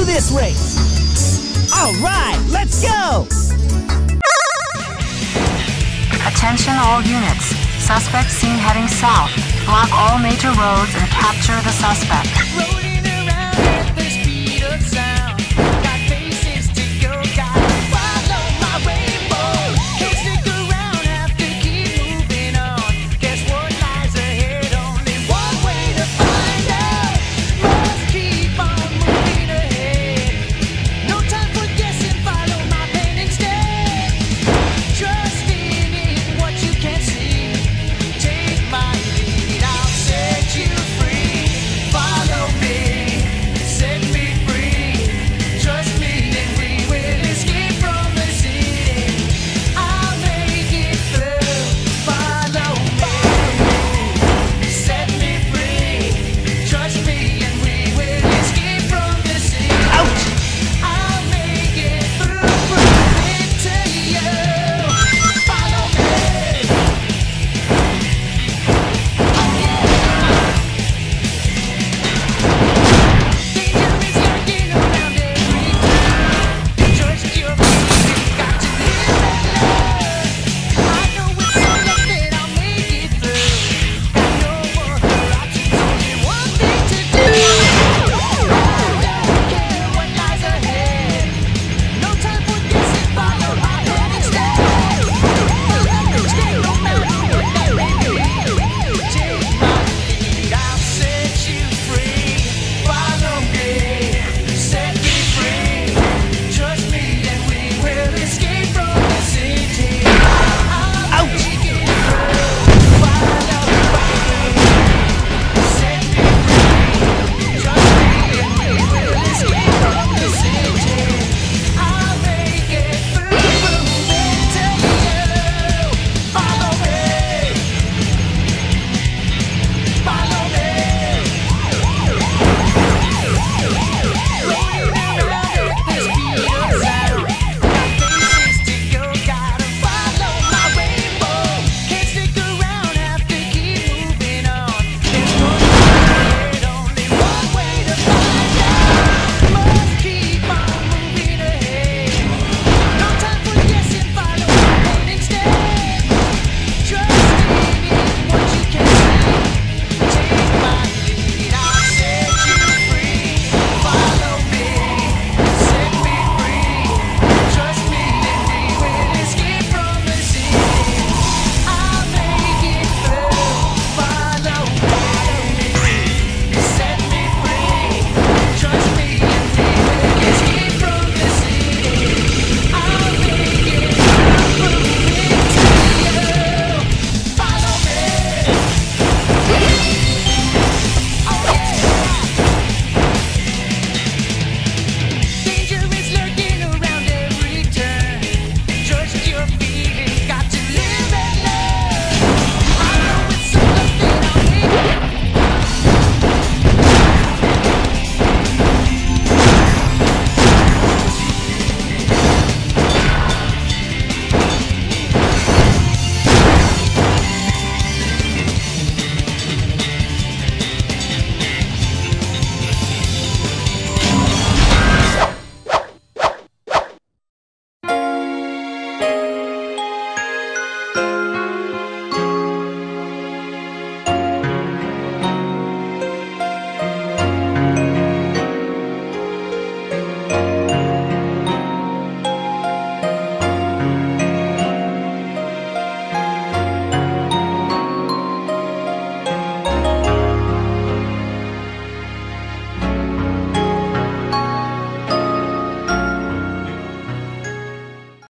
through this race. All right, let's go! Attention all units. Suspect seen heading south. Block all major roads and capture the suspect.